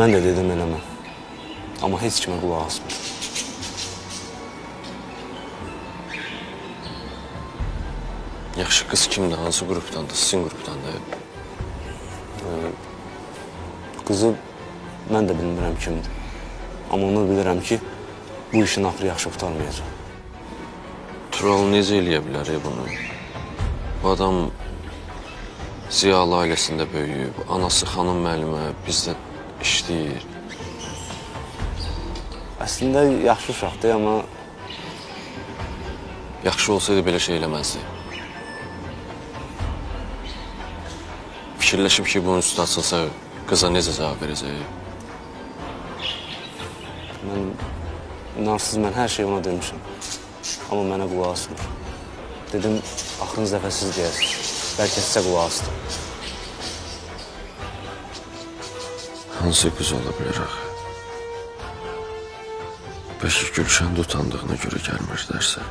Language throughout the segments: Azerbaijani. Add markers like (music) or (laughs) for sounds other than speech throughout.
Mən də dedim eləmə. Amma heç kimə qulaq asmır. Yaxşı qız kimdir? Hansı qrupdandır? Sizin qrupdandır? Qızı mən də bilmirəm kimdir. Amma onu bilirəm ki, bu işin axırı yaxşı qurtarmayacaq. Tural necə eləyə bilər e, bunu? Bu adam Ziyalı ailəsində böyüyüb, anası xanım müəllimə bizdə işləyir. Əslində yaxşı uşaqdır, amma Yaxşı olsaydı belə şey eləməzdi. Fikirləşib ki, bunun üstü açılsa qıza necə cavab verəcək? mən inansız mən hər şeyi ona demişəm. Amma mənə qulaq asmır. Dedim, axırıncı dəfə siz deyəsiniz. Bəlkə sizə qulaq asdı. Hansı qız ola bilər axı? Bəlkə Gülşən də utandığına görə gəlmirdərsə.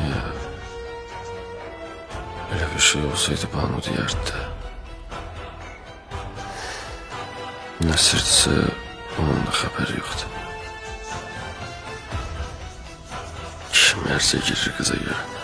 Ya. Elə bir şey olsaydı Banu deyərdi də. Nəsirdirsə, onun da xəbəri yoxdur. Kim ərsə girir qıza görə.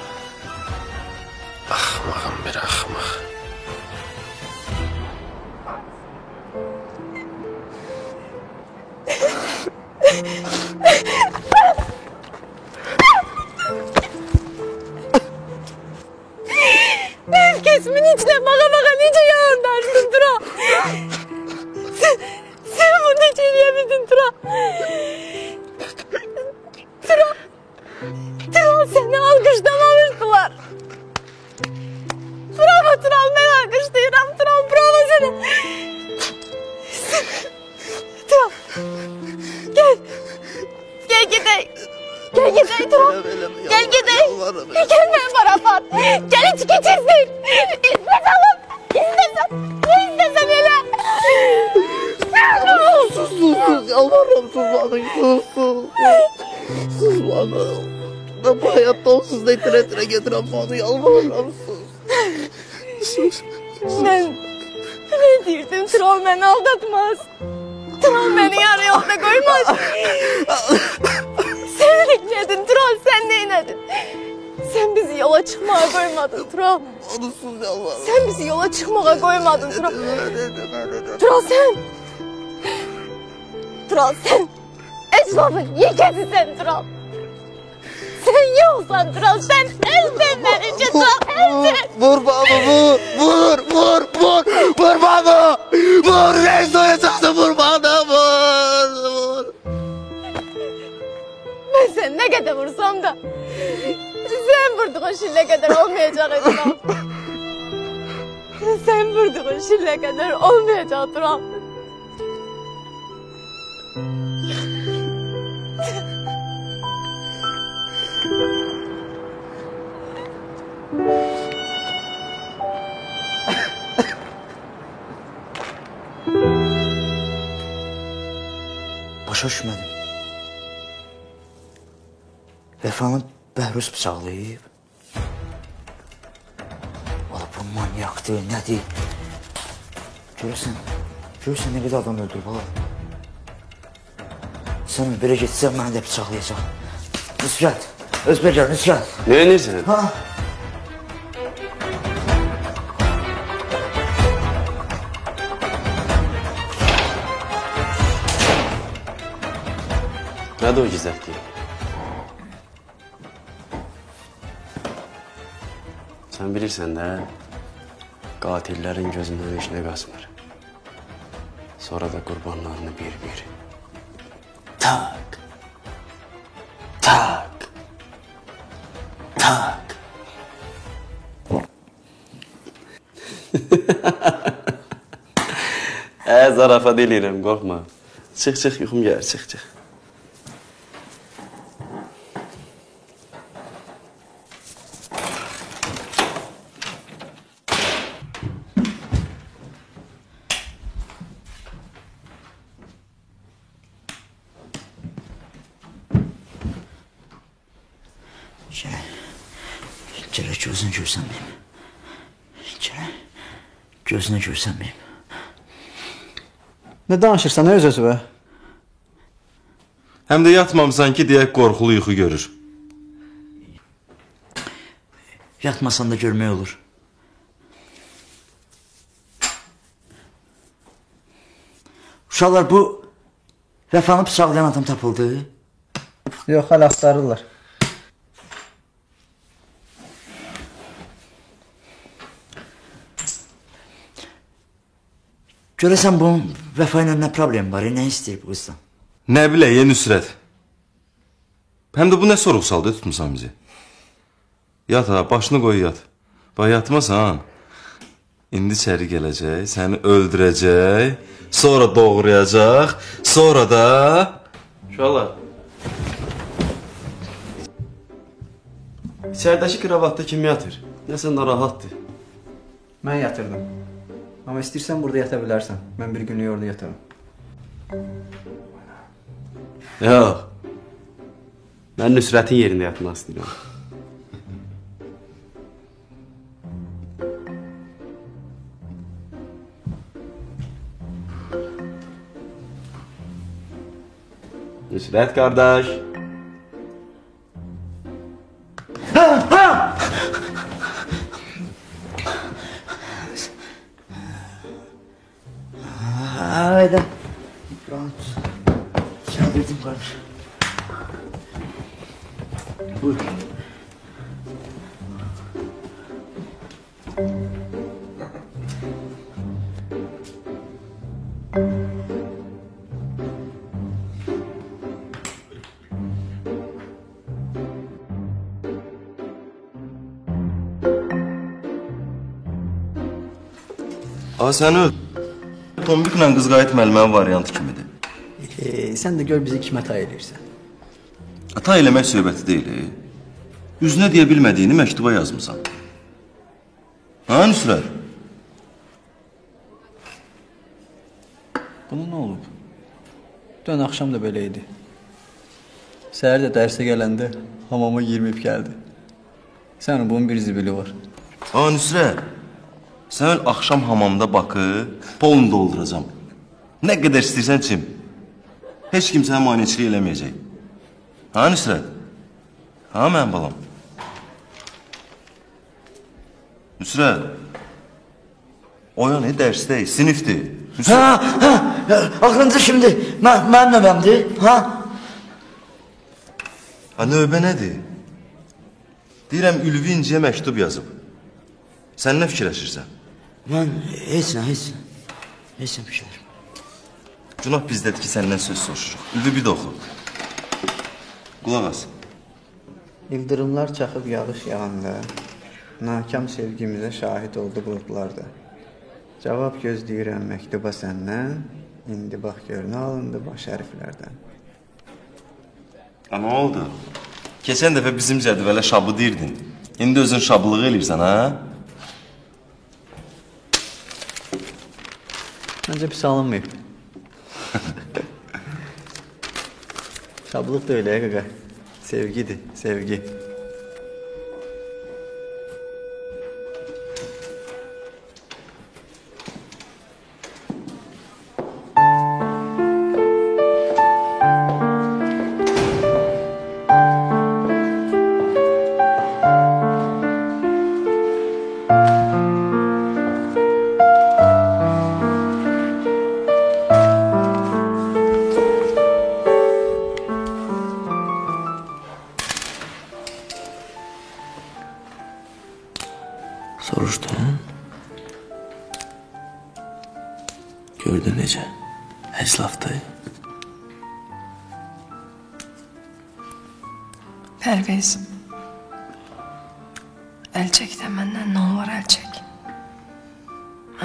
Bana yalvarırım sus. Sus. Ben ne diyordum Tural beni aldatmaz. Tural beni yarı yolda koymaz. sen neydin Tural sen neydin? Sen bizi yola çıkmaya koymadın Tural. Bana sus yalvarırım. Sen bizi yola çıkmaya koymadın Tural. Tural sen. Tural sen. Esnafın yekesi sen Tural. (laughs) Sen yoksan Tural sen ezdin beni Tural ezdin. Vur bana vur vur vur vur vur bana vur ne soyacaksın vur bana vur vur. Ben sen ne kadar vursam da sen vurduğun şille kadar olmayacak Tural. sen vurduğun şille kadar olmayacak Tural. Başa düşmədim. Vəfanı Bəhruz bıçaqlayıb. Valla bu manyakdır, nədir? Görürsən, görürsən nə qədər adam öldürüb hala. Sən belə getsən məni də bıçaqlayacaq. Nüsrət, Özbəkər, Nüsrət. Nə edirsən? Ha? Nədir o gizlətdiyi? Sən bilirsən də, qatillərin gözündən heç nə qaçmır. Sonra da qurbanlarını bir-bir. Tak. Tak. Tak. (laughs) Ə, zarafat eləyirəm, qorxma. Çıx, çıx, yuxum gəlir, çıx, çıx. Gələ, gələ gözün görsən benim. Gələ, Gözünə görsənməyim. Nə danışırsan öz özünə? Həm də yatmamısan ki, deyək qorxulu yuxu görür. Yatmasan da görmək olur. Uşaqlar bu Vəfanı bıçaqlayan adam tapıldı. Yox, hələ axtarırlar. Görəsən bunun Vəfa ilə nə problem var? Nə istəyir bu qızdan? Nə bilək, Nüsrət. Həm də bu nə soruq saldı tutmusan bizi. Yat ha, başını qoy yat. Bax yatmasan, indi içəri gələcək, səni öldürəcək, sonra doğrayacaq, sonra da... Uşaqlar. İçəridəki kravatda kim yatır? Nəsə narahatdır. Mən yatırdım. Amma istəyirsən burada yata bilərsən. Mən bir günlük orada yataram. Yox. Mən Nüsrətin yerində yatmaq istəyirəm. Nüsrət qardaş. Hayda. Rahat. Şerbetim var. Buyur. Aa. Tombiklə qız qayıt müəllimənin variantı kimidir. E, sən də gör bizi kimə tay eləyirsən. Ata eləmək söhbəti deyil. e. Üzünə deyə bilmədiyini məktuba yazmısan. Ha, Nüsrət? Buna nə olub? Dön axşam da belə idi. Səhər də dərsə gələndə hamama girməyib gəldi. Sənin bunun bir zibili var. Ha, Nüsrət. Sən axşam hamamda bakı polunu dolduracam. Nə qədər istəyirsən çim. Heç kim sənə müayinəçilik eləməyəcək. Ha, Nüsrət? Ha, mənim balam? Nüsrət. Oyan, e, dərsdəyik, sinifdir. Nüsrət. Ha, ha, ya, axırıncı şimdi mən, mənim növbəmdir, ha? Ha, növbə nədir? Deyirəm, Ülvi İnciyə məktub yazıb. Sən nə fikirləşirsən? Mən heç nə, heç nə, heç nə fikirləşmirəm. Günah bizdədir ki, səndən söz soruşuruq. Ülvi bir də oxu. Qulaq as. İldırımlar çaxıb yağış yağanda nakam sevgimizə şahid oldu buludlarda. Cavab gözləyirəm məktuba səndən. İndi bax gör nə alındı baş hərflərdən. Nə oldu? Keçən dəfə bizim cədvələ şabı deyirdin. İndi özün şablıq eləyirsən, ha? Məncə pis alınmayıb. Şablıq da elə qaqa. Sevgidir, sevgi.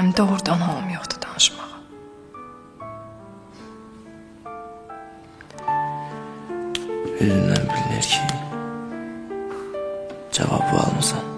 Həm doğrudan halım yoxdur danışmağa. Üzündən bilinir ki, cavabı almısan.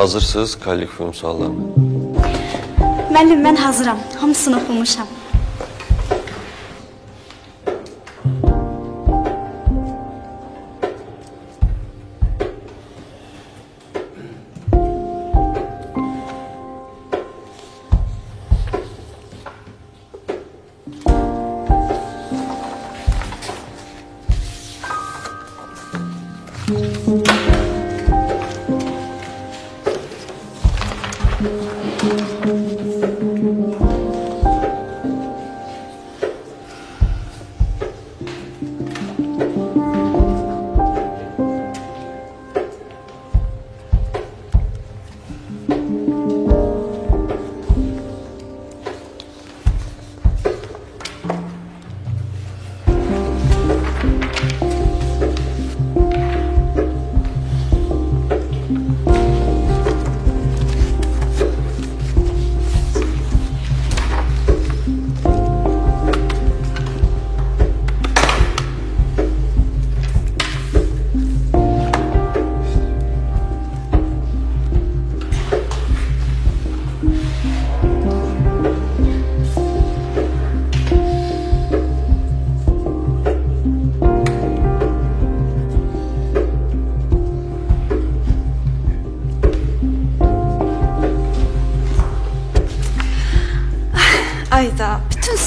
Hazırsınız kolloquium suallarına? Müəllim, mən hazıram. Hamısını oxumuşam.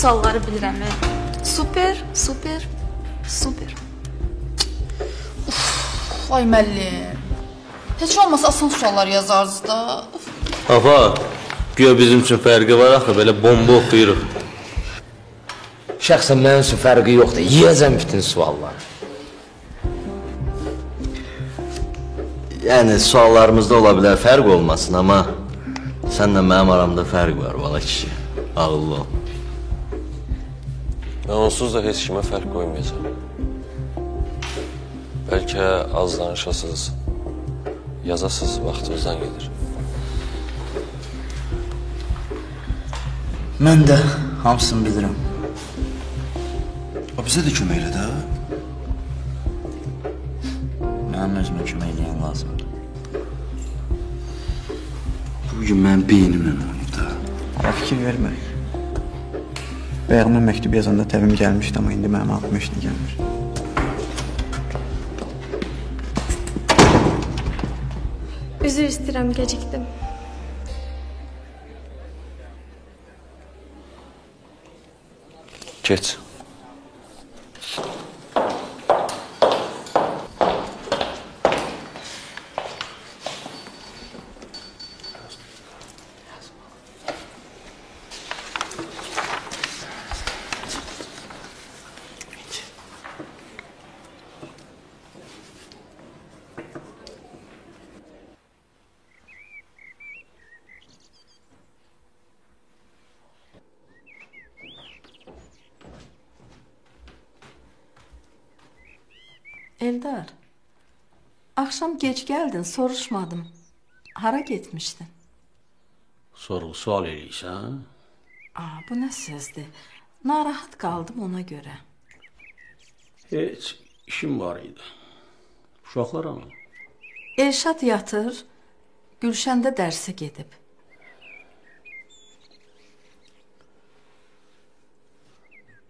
Sualları bilirəm. Super, super, super. Vay müəllim. Heç olmasa asan suallar yazardınız da. Afa, güya bizim üçün fərqi var axı, belə bomba oxuyuruq. Şəxsən mənim üçün fərqi yoxdur. Yeyəcəm bütün sualları. Yəni suallarımızda ola bilər fərq olmasın, amma sənlə mənim aramda fərq var, bala kişi. Ağıllı ol. Mən onsuz da heç kimə fərq qoymayacağam. Bəlkə az danışasınız, yazasınız, vaxtınızdan gedir. Mən də hamısını bilirəm. O bizə də kömək elə də. Mənim özümə kömək eləyən lazımdır. Bu gün mən beynimlə oynayıb da. Ara fikir vermə. Bayaq mən məktub yazanda təvim gəlmişdi, amma indi mənim aklıma heç nə gəlmir. Üzr istəyirəm, gecikdim. Keç. Eldar, axşam gec gəldin, soruşmadım. Hara getmişdin? Sorğu sual eləyirsən? Aa, bu nə sözdür? Narahat qaldım ona görə. Heç işim var idi. Uşaqlar hanı? Elşad yatır, Gülşən də dərsə gedib.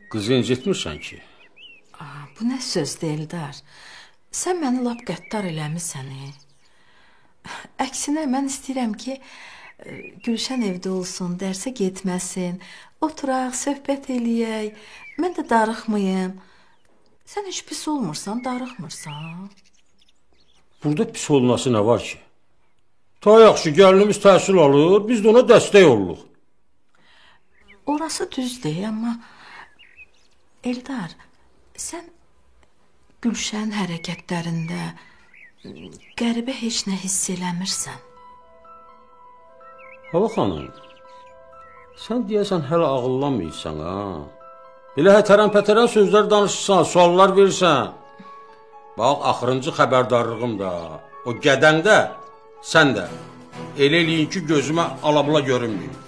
Qızı incitmirsən ki? Aa, bu nə sözdür Eldar? Sən məni lap qəddar eləmisən. e. Əksinə mən istəyirəm ki, e, Gülşən evdə olsun, dərsə getməsin, oturaq, söhbət eləyək. Mən də darıxmayım. Sən heç pis olmursan, darıxmırsan. Burada pis olması nə var ki? Ta yaxşı gəlinimiz təhsil alır, biz də ona dəstək oluruq. Orası düzdür, amma Eldar, sən Gülşən hərəkətlərində qəribə heç nə hiss eləmirsən. Hava xanım, sən deyəsən hələ ağıllanmıysan ha. Belə hətərən-pətərən sözlər danışırsan, suallar verirsən. Bax, axırıncı xəbərdarlığım da, o gədəndə sən də elə eləyin ki, gözümə alabla görünməyim.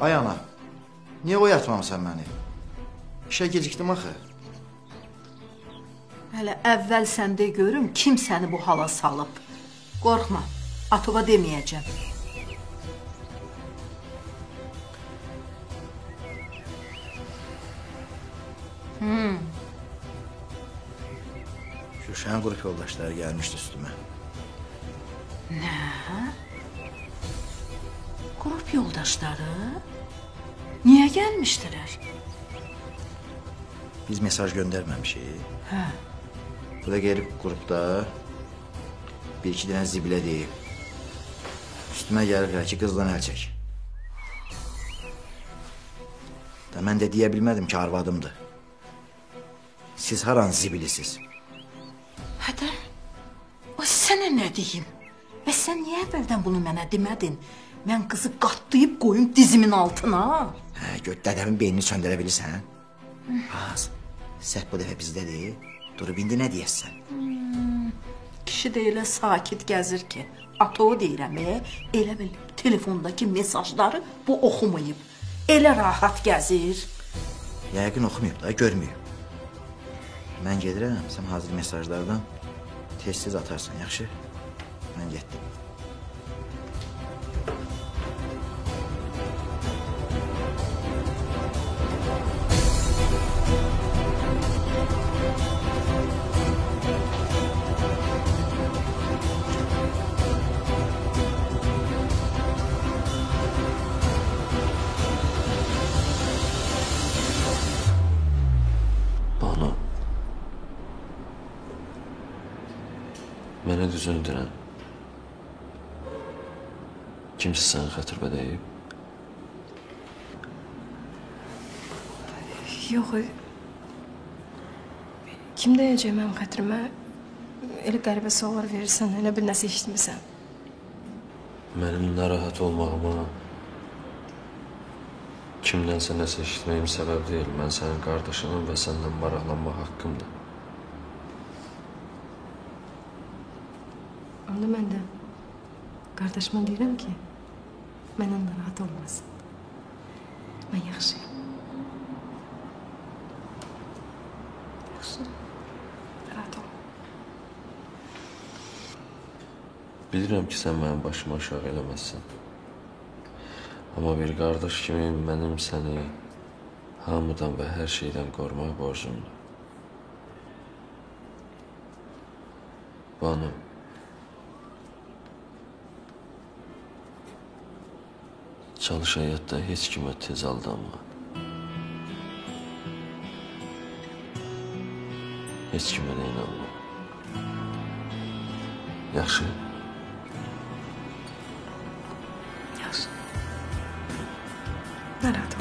Ay ana, niyə oyatmamısan məni? İşə gecikdim axı. Hələ əvvəl sən de görüm kim səni bu hala salıb. Qorxma, Atova deməyəcəm. Hmm. Gülşənin qrup yoldaşları gəlmişdi üstümə. Nə? Qrup yoldaşları? Niyə gəlmişdilər? Biz mesaj göndərməmişik. Hə. Bu da gelib qrupda bir iki dənə zibilə deyib. Üstümə gəliblər ki, qızdan əl çək. Da mən də deyə bilmədim ki, arvadımdır. Siz haran zibilisiz? Hədə, o sənə nə deyim? Və sən niyə əvvəldən bunu mənə demədin? Mən qızı qatlayıb qoyum dizimin altına. Hə, gör dədəmin beynini söndürə bilirsən? Az. Səhv bu dəfə bizdədir. Durub indi nə deyəsən? Hmm, kişi də elə sakit gəzir ki, atovu deyirəm, e, elə bil telefondakı mesajları bu oxumayıb. Elə rahat gəzir. Yəqin oxumayıb da, görməyib. Mən gedirəm, sən hazır mesajlardan tez-tez atarsan, yaxşı? Mən getdim. Mənə düzünü deyən. Kimsə səni xətirbə deyib? Yox. e, Kim deyəcək mənim xətrimə? Elə qəribə suallar verirsən, elə bir nəsə eşitmisən. Mənim narahat olmağıma kimdənsə nəsə eşitməyim səbəb deyil. Mən sənin qardaşınım və səndən maraqlanmaq haqqımdır. Onda mən də qardaşıma deyirəm ki, məndən narahat olmasın. Mən yaxşıyam. Yaxşı. Narahat ol. Bilirəm ki, sən mənim başıma aşağı eləməzsən. Amma bir qardaş kimi mənim səni hamıdan və hər şeydən qorumaq borcumdur. Banu. Çalış həyatda heç kimə tez aldanma. Heç kimə də inanma. Yaxşı? Yaxşı. Narahat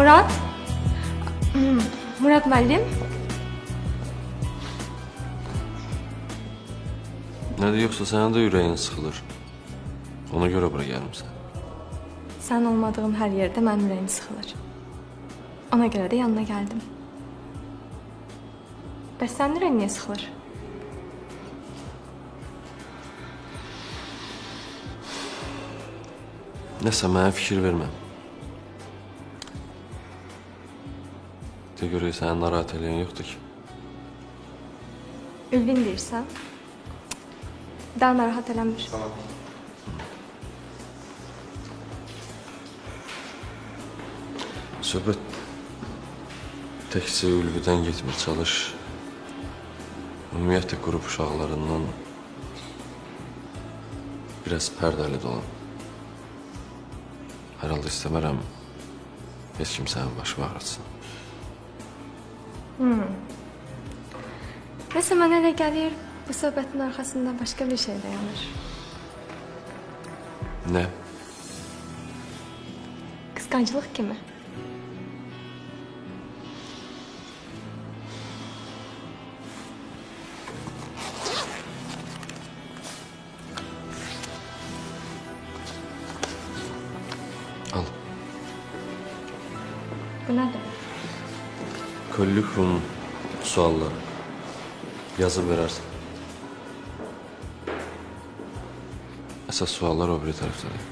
Hmm, Murat müəllim? Nədir yoxsa sənin də ürəyin sıxılır? Ona görə bura gəlmisən. Sən olmadığın hər yerdə mənim ürəyim sıxılır. Ona görə də yanına gəldim. Bəs sənin ürəyin niyə sıxılır? Nəsə mənə fikir vermə. De görək səni narahat eləyən yoxdur ki. Ülvin deyirsən? Daha narahat eləmir. Söhbət təkcə Ülvidən getmir, çalış. Ümumiyyətlə qrup uşaqlarından biraz pərdəli dolan. Hər halda istəmərəm heç kim sənin başını ağrıtsın. Hmm. Nəsə mənə elə gəlir, bu söhbətin arxasında başqa bir şey dayanır. Nə? Qısqanclıq kimi. Kollikum sualları. Yazıb verərsən. Əsas suallar o biri tərəfdədir.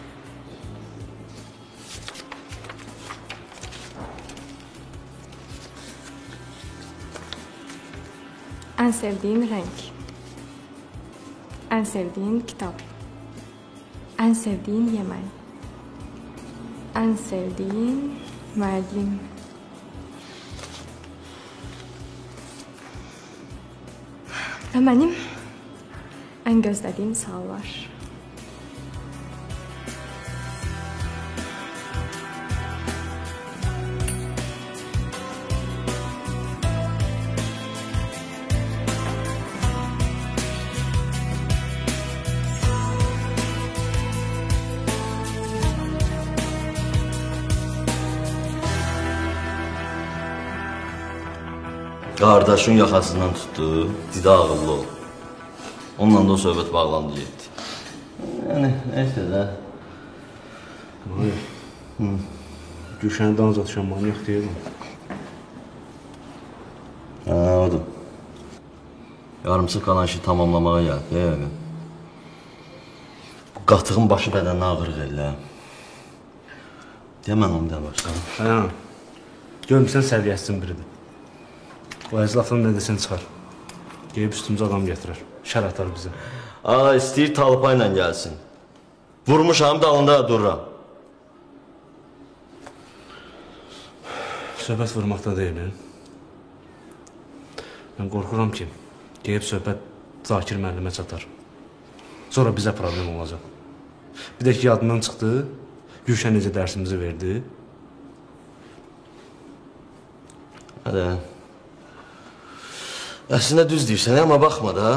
Ən sevdiyin rəng. Ən sevdiyin kitab. Ən sevdiyin yemək. Ən sevdiyin müəllim. Və mənim ən gözlədiyim suallar. Qardaşın yaxasından tutdu, didi ağıllı ol. Onunla da o söhbət bağlandı getdi. Yəni, nəysə də. Hı. Gülşəni danca düşən manyak deyiləm. Hə, odur. Yarımçıq qalan işi tamamlamağa gəldi, yəqin. Bu qatığın başı bədəninə ağırıq elə. Deyə mən onu da başlayım. Hə. Görmüsən səviyyəsinin biridir. O əzlafın nə desən çıxar. Gəlib üstümüzə adam gətirər. Şər atar bizə. Aa, istəyir talpa ilə gəlsin. Vurmuşam, dalında dururam. Söhbət vurmaqda deyil. hə? Mən qorxuram ki, gəlib söhbət Zakir müəllimə çatar. Sonra bizə problem olacaq. Bir də ki, yadından çıxdı, Gülşən necə dərsimizi verdi. Hədə. Əslində düz deyirsən, amma baxma da.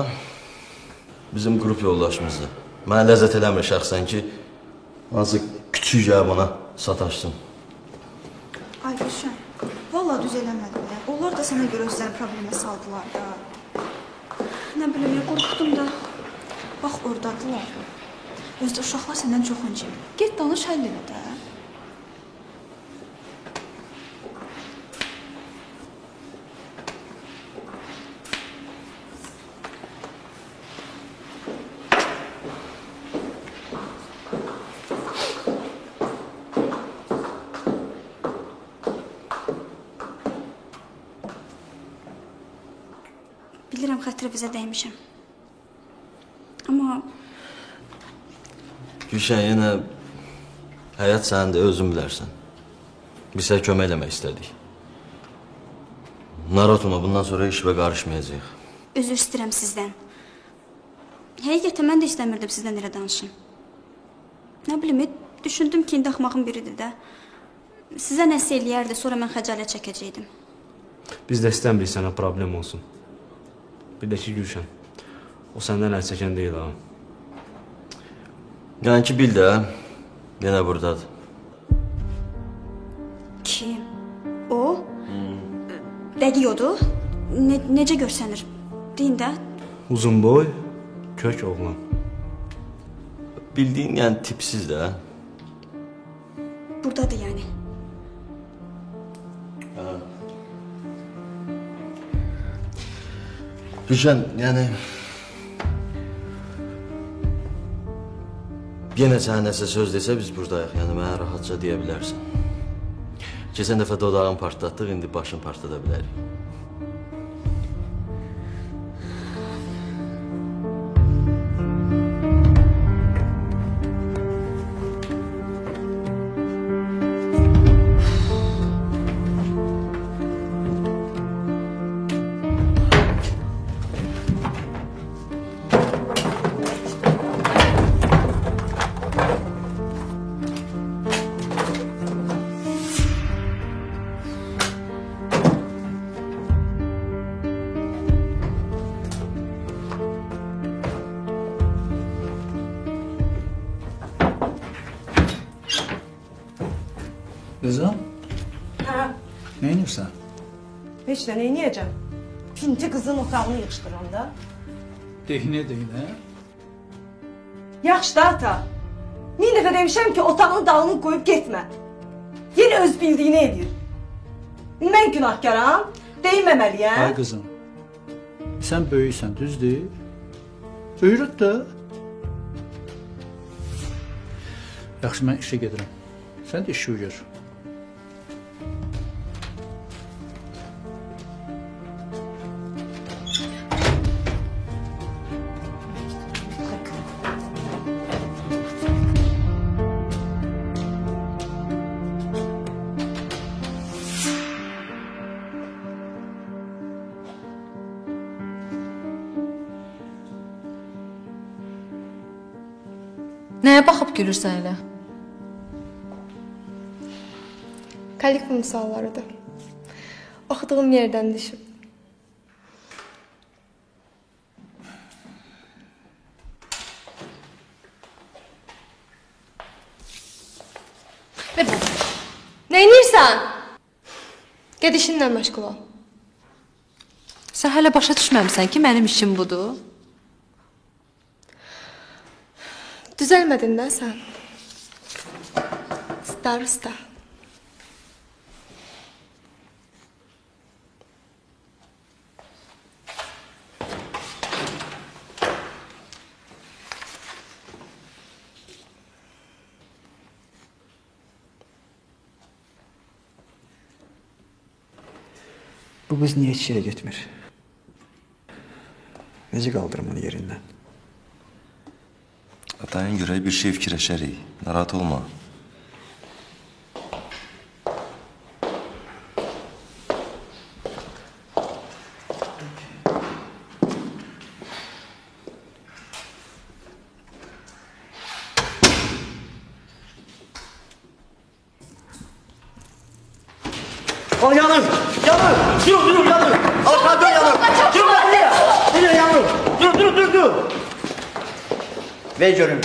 Bizim qrup yoldaşımızdır. Mənə ləzzət eləmir şəxsən ki, hansı gəlib ona sataşsın. Ay Gülşən, valla düz eləmədilər. Onlar da sənə görə özlərini problemə saldılar da. Nə bilim, ya qorxdum da. Bax, oradadılar. Özdə uşaqlar səndən çox öncə. Get danış, həll elə də. Bizə dəymişəm. Amma Gülşən, yenə həyat sənindir, özün bilərsən. Biz sənə kömək eləmək istədik. Narahat olma, bundan sonra işbə qarışmayacağıq. üzr istəyirəm sizdən. Həqiqətən mən də istəmirdim sizdən elə danışım. Nə bilim, düşündüm ki, indi axmağın biridir də. Sizə nəsə eləyərdi, sonra mən xəcalət çəkəcəydim. Biz də istəmirik sənə problem olsun. Bir də ki, Gülşən, o səndən əl çəkən deyil ha. Yəni ki, bil də, yenə buradadır. Kim? O? Dəqiq odur. Ne necə görsənir? Deyin də. Uzun boy, kök oğlan. Bildiyin, yəni tipsiz də. Burdadır yəni. Gülşən, yəni Yenə sənə nəsə söz desə biz buradayıq. Yəni mənə rahatca deyə bilərsən. Keçən dəfə dodağın partlatdıq, indi başın partlada bilərik. Dehinə dehinə. Yaxşı da ata. Min dəfə demişəm ki, otağın dalını qoyub getmə. Yenə öz bildiyini edir. Mən günahkaram, deyinməməliyəm. Ay qızım, sən böyüksən, düzdür? Öyrət də. Yaxşı, mən işə gedirəm. Sən də işi gör. Baxıb gülürsən elə? Kalikum suallarıdır. Oxuduğum yerdən düşüb. Nə edirsən? Get işinlə məşğul ol. Sən hələ başa düşməmisən ki, mənim işim budur. Düzəlmədin də sən. Starosta. Bu qız niyə heç yerə getmir? Necə qaldırım onu yerindən? Atayın görək bir şey fikirləşərik. Narahat olma. O yanır, yanır. Dur, dur, yanır. Arkadan yanır. Dur, nereye? Nereye yanır? Dur, dur, dur, dur. Ver görüm.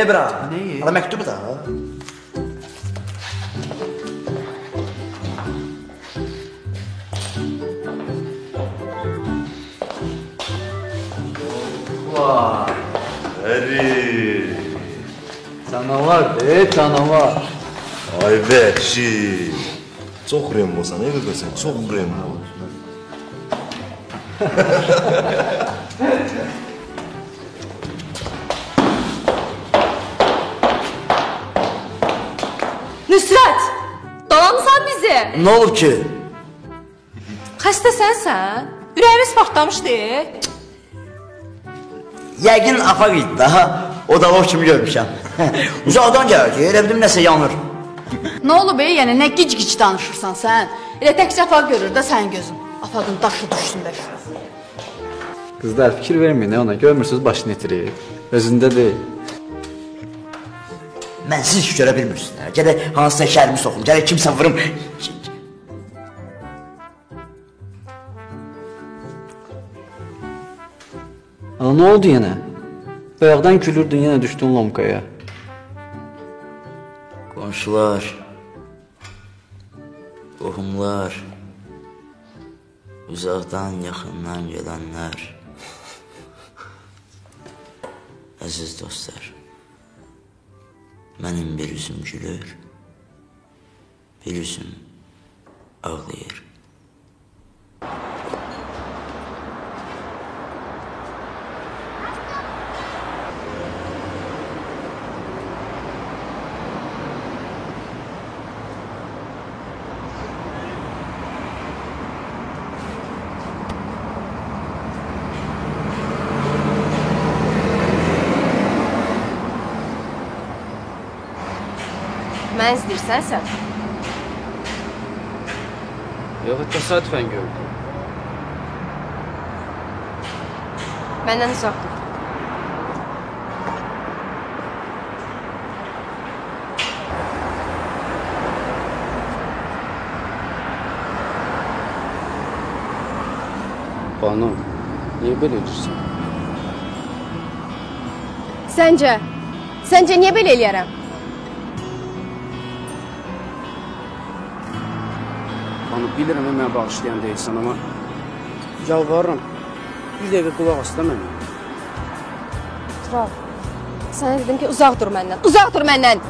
Ala ver bura. Neyi? Ala mektubu da. Vay. Əri. Canavar de, canavar. Ay vəhşi. Çox rembosan, ey qızım, çox rembo. Nüsrət! Dalamısan bizi? Ne olur ki? Xəstəsənsən? Ürəyimiz partlamışdı. Yəqin afaq idi daha. O da o kimi görmüşəm. (laughs) Uzaqdan gəlir ki, elə bildim nəsə yanır. Nə olub ey, yəni nə gic-gic danışırsan sən? Elə təkcə afaq görür də sənin gözün. Afaqın daşı düşsün də. Qızlar fikir verməyin ona. Görmürsüz başını itirir. Özündə deyil. Mən siz iş görə bilmirsiniz. Gərək hansısa şərimi soxum, gərək kimsə vurum. Ana nə oldu yenə? Bayaqdan gülürdün, yenə düşdün lomkaya. Qonşular, qohumlar, uzaqdan, yaxından gələnlər, əziz dostlar, mənim bir üzüm gülür, bir üzüm ağlayır. Mən istəyirsən sən? Yox, təsadüfən gördüm. Məndən uzaq dur. Banu, niyə belə edirsən? Səncə? Səncə niyə belə eləyərəm? Bilirəm mən mənə bağışlayan deyilsən, amma yalvarıram. Bir dəqiqə qulaq as da mənə. Tural. Sənə dedim ki, uzaq dur məndən. Uzaq dur məndən.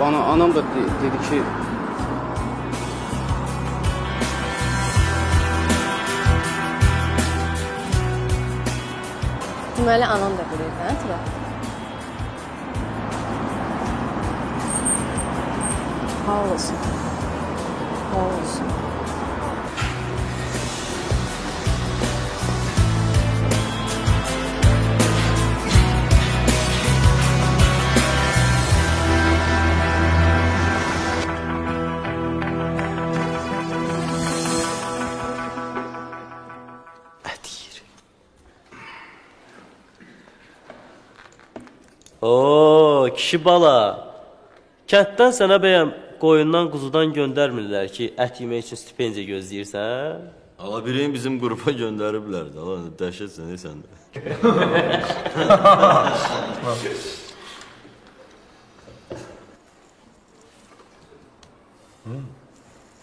Bana anam da de dedi ki, Deməli anan da bilir, hə, Tural? Sağ olasın. Olasın. Oo, kişi bala. Kənddən sənə bəyəm qoyundan, quzudan göndərmirlər ki, ət yemək üçün stipendiya gözləyirsən? Ala birin bizim qrupa göndəriblər də. Ala dəhşətsən ey sən də.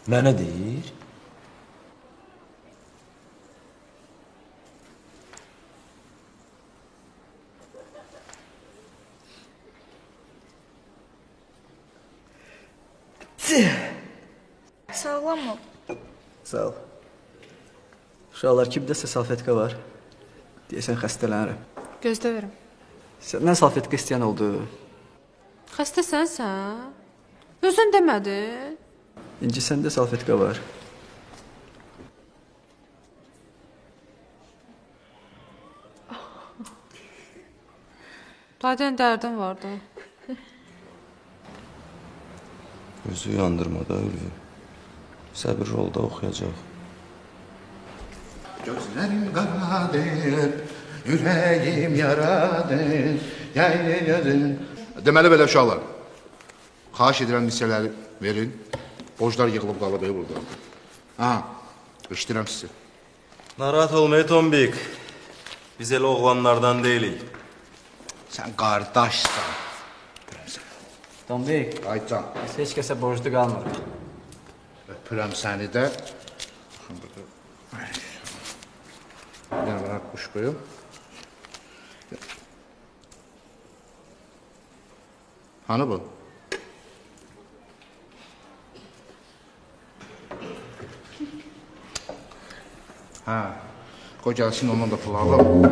Mənə deyir. Sağlam ol. Sağ ol. Uşaqlar kimdəsə salfetka var. Deyəsən xəstələnirəm. Gözdə verim. Səndən salfetka istəyən oldu. Xəstəsən sən? Özün demədin? İnci səndə salfetka var. (laughs) Zaten dərdin vardı. Gözü yandırma da Ülvi. Səbirli ol da oxuyacaq. Gözlerim qaradır, ürəyim yaradır, yaylı gözün. Deməli belə uşaqlar, xahiş edirəm hissələri verin. Borclar yığılıb qalıb ey burada. Ha, eşidirəm sizi. Narahat olmayı Tombik. Biz elə oğlanlardan deyilik. Sən qardaşsan. Tombik, Aycan, biz heç kəsə borclu qalmırıq. öpürəm səni də. Bir dənə Genel olarak kuşkuyu. Hani bu? Ha. Qoy gəlsin ondan da pul alım.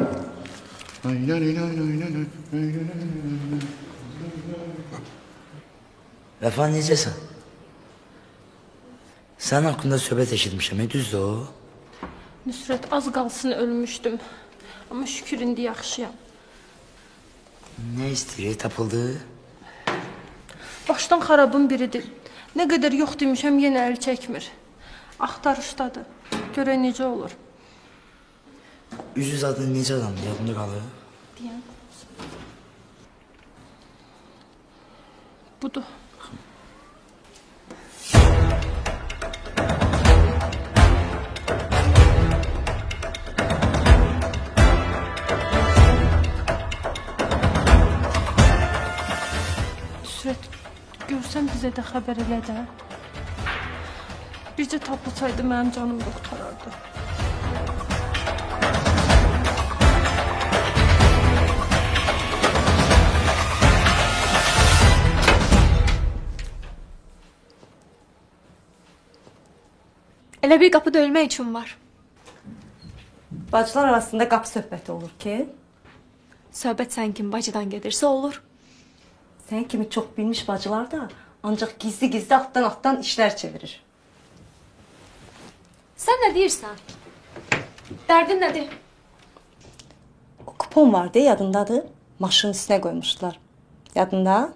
Vəfa necəsən? Sənin haqqında söhbət eşitmişəm, düzdür o? Nüsrət az qalsın ölmüşdüm. Amma şükür indi yaxşıyam. Nə istəyir, tapıldı? Başdan xarabın biridir. Nə qədər yox demişəm yenə əl çəkmir. Axtarışdadır. Görək necə olur. Üzü zadı necə adamdır, yadında qalır? Deyən. Budur. Bizə də xəbər elə də. Bircə tapılsaydı mənim canım da qurtarardı. Elə bir qapı döyülmək üçün var. Bacılar arasında qapı söhbəti olur ki, Söhbət sən kim bacıdan gedirsə olur. sən kimi çox bilmiş bacılar da ancaq gizli-gizli altdan-altdan işlər çevirir. Sən nə deyirsən? Dərdin nədir? Kupon vardı, yadındadır? Maşının üstünə qoymuşdular. Yadında?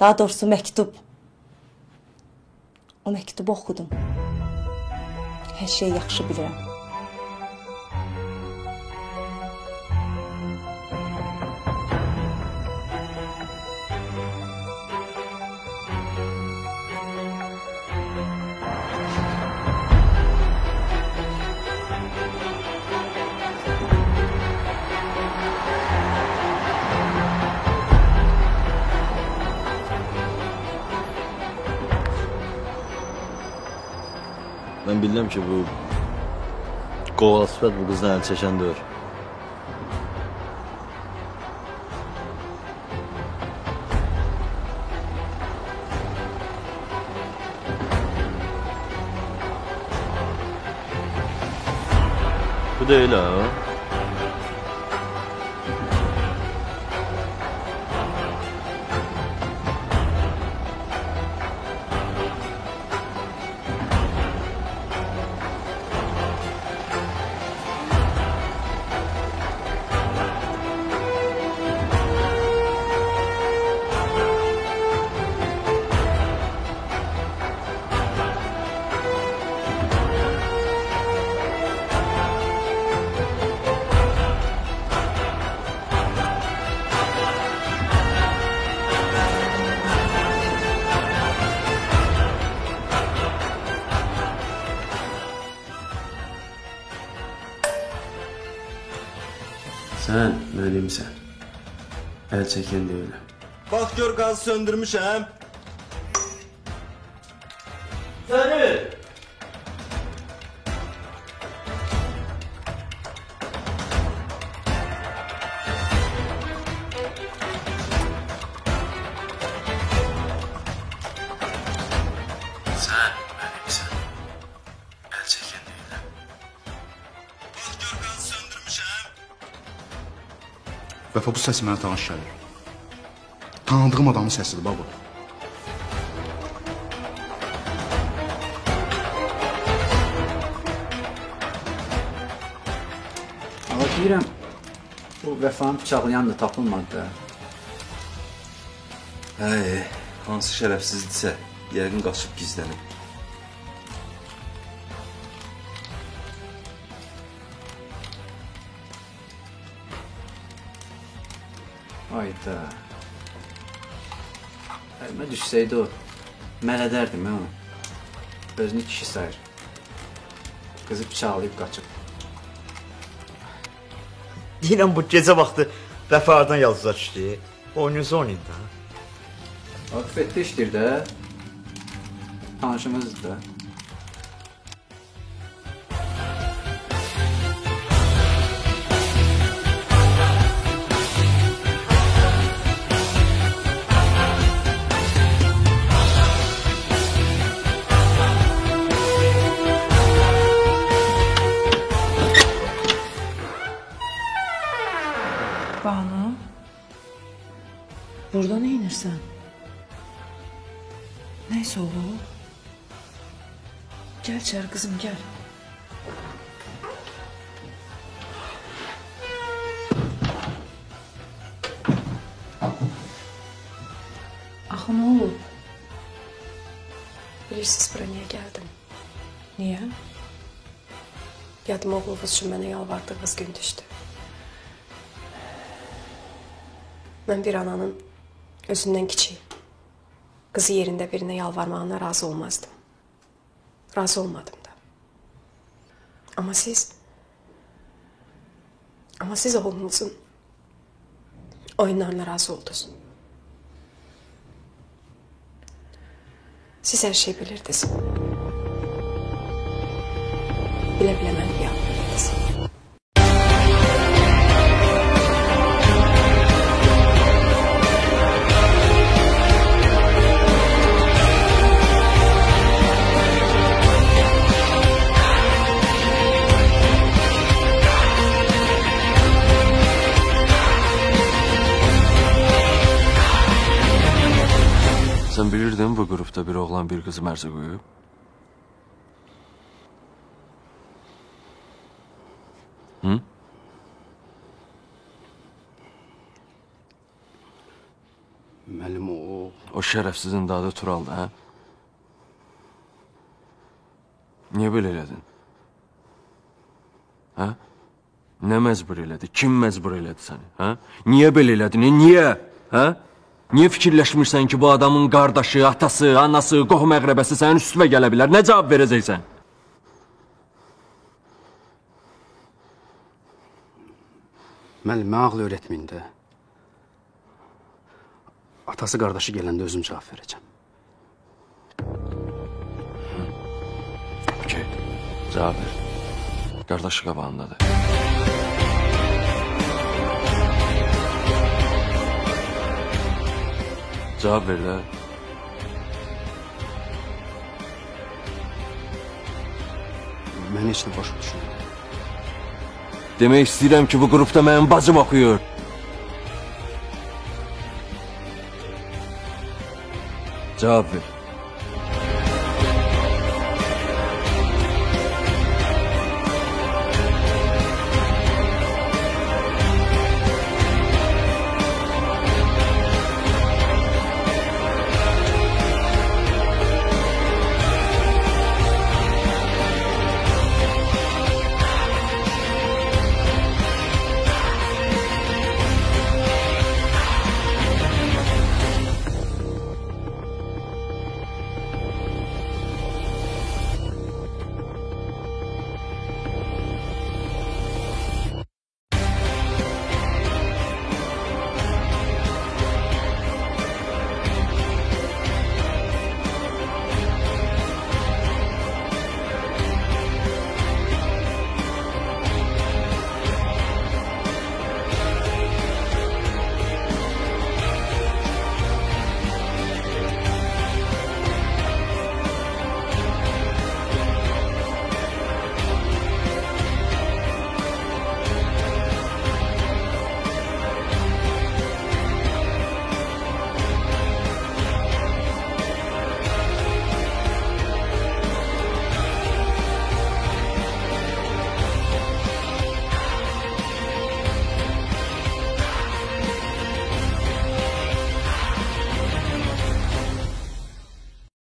Daha doğrusu məktub. O məktubu oxudum. Hər şeyi yaxşı bilirəm. Ben bildim ki bu qoğal sifət bu qızdan əl çəkən deyil. Bu değil ha. Əl çəkən deyiləm. Bax gör qazı söndürmüşəm. Səni! Vəfa bu səs mənə tanış gəlir. Tanıdığım adamın səsidir baba. Amma deyirəm, bu vəfanı bıçaqlayan da tapılmadı da. Hə, hansı şərəfsizdirsə, yəqin qaçıb gizlənib. Düşsəydi o, mələdərdim mən onu. Özünü kişi sayır. Qızı bıçaqlayıb qaçıb. Deyirəm bu gecə vaxtı vəfardan yazıza düşdü. Oyununuzu oynayın da. Akifətdə işləyir də. Tanışımızdır da. Burada nə edirsən? Nəysə olub. Gəl içəri qızım, gəl. Axı nə olub? Bilirsiniz bura niyə gəldim? Niyə? Yadıma oğlunuz üçün mənə yalvardığınız gün düşdü. Mən bir ananın özündən kiçik, qızı yerində birinə yalvarmağına razı olmazdım. Razı olmadım da. Amma siz... Amma siz oğlunuzun oyunlarına razı oldunuz. Siz hər şey bilirdiniz. Bilə-bilə məni Sən bilirdin bu qrupda bir oğlan bir qızı mərzə qoyub? Hı? Müəllim o O şərəfsizin dadı Turaldı, hə? Niyə belə elədin? Hə? Nə məcbur elədi? Kim məcbur elədi səni? Hə? Niyə belə elədin? Niyə? Hə? Niyə fikirləşmirsən ki, bu adamın qardaşı, atası, anası, qohum əqrəbəsi sənin üstünə gələ bilər? Nə cavab verəcəksən? Müəllim, mən ağlı öyrətməyin. Atası qardaşı gələndə özüm cavab verəcəm. Okey. Cavab ver. Qardaşı qabağındadır. Cavab ver də. Mən heç nə başa düşmürəm. Demək istəyirəm ki, bu qrupda mənim bacım oxuyur. Cavab ver.